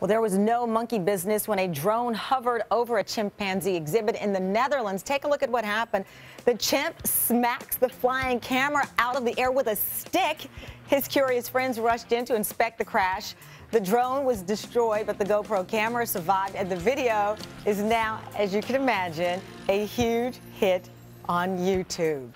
Well, there was no monkey business when a drone hovered over a chimpanzee exhibit in the Netherlands. Take a look at what happened. The chimp smacks the flying camera out of the air with a stick. His curious friends rushed in to inspect the crash. The drone was destroyed, but the GoPro camera survived, and the video is now, as you can imagine, a huge hit on YouTube.